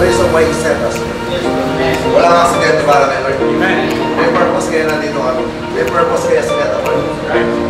reason why He sent us. Walang aksidente para may purpose. May purpose kaya nandito kami. May purpose kaya sa plans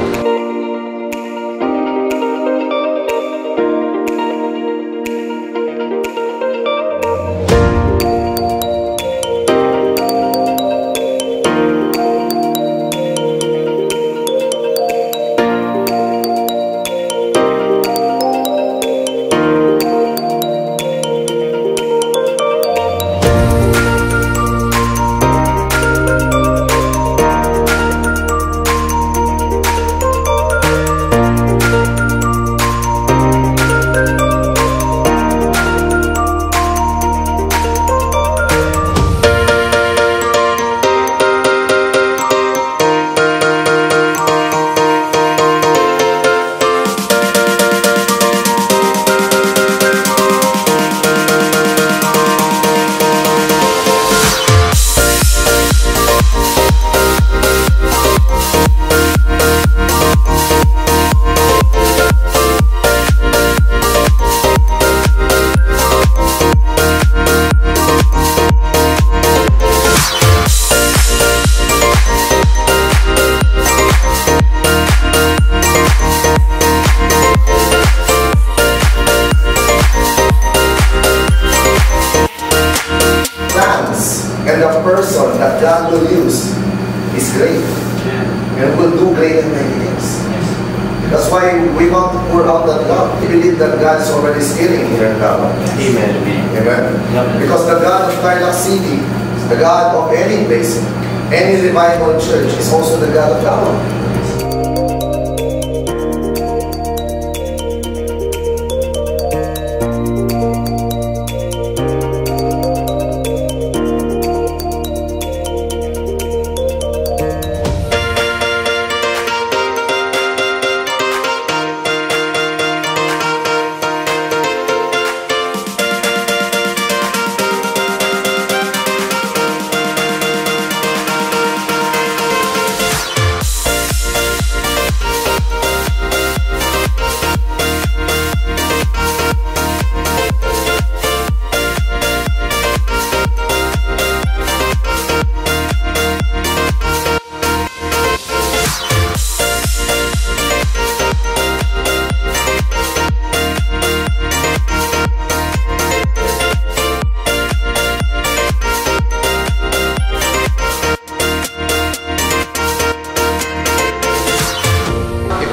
is great and will do great and mighty things. That's why we want to pour out that love. We believe that God is already scaling here in. Amen. Amen? Yep. Because the God of Tarlac City, the God of any place, any revival church is also the God of Calvary.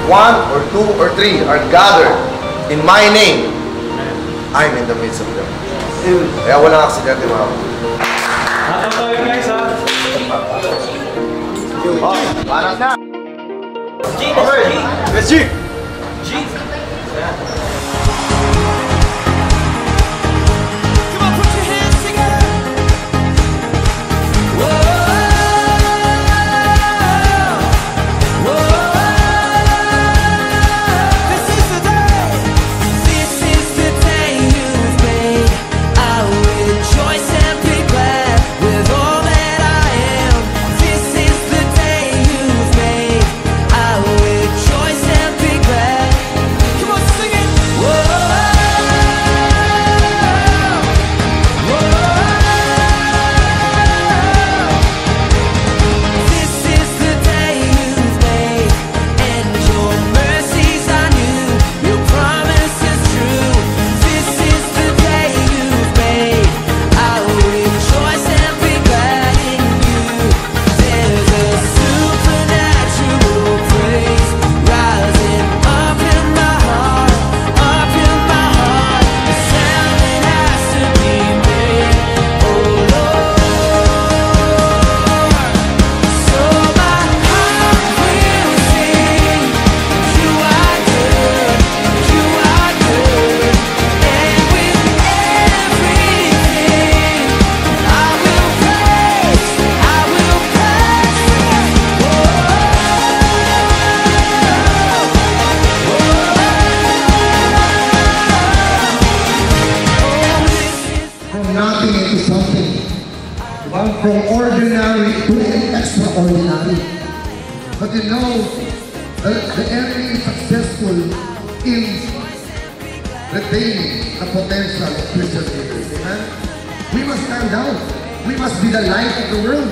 One or two or three are gathered in my name, I'm in the midst of them. Kaya walang aksidente mga kapatid. Hatang tayo guys ha. Oh, parang na. Okay. Let's G. Come originally. But you know, the, the enemy is successful in retaining the potential of Christian leaders. Amen? We must stand out. We must be the light of the world.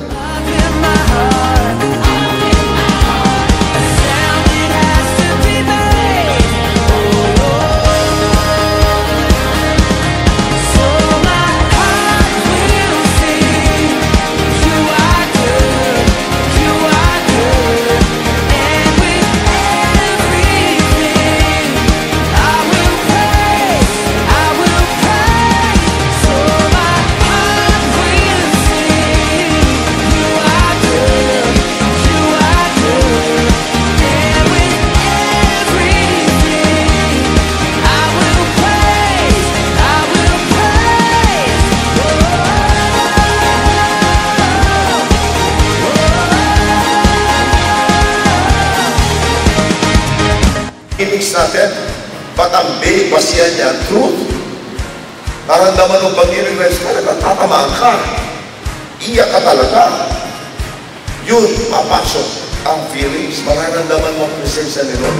Ibig natin, patambi, basihan niya, truth. Narandaman ng pag-i-request ka, natatamaan ka. Iyak ka talaga. Yun, mapasok ang feelings. Mararamdaman mo ang presensya ni Lord.